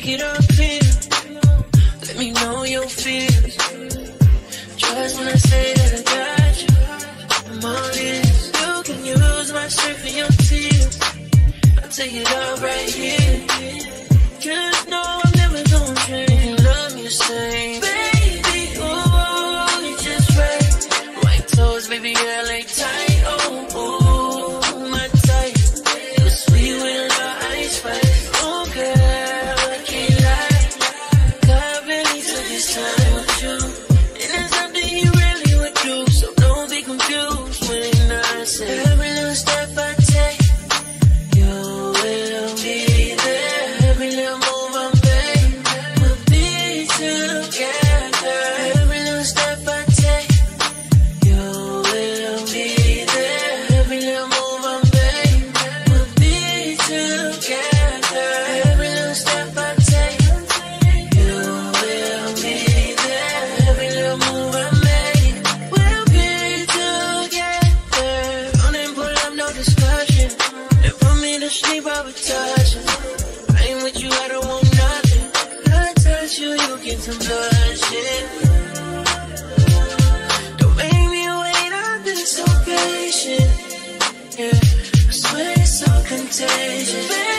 Make it up here. Let me know your fears. Trust when I say that I got you. I'm all ears. You can use my shirt for your tears. I'll take it all right here. Just know I'm never gonna change. Love me the same. temptation.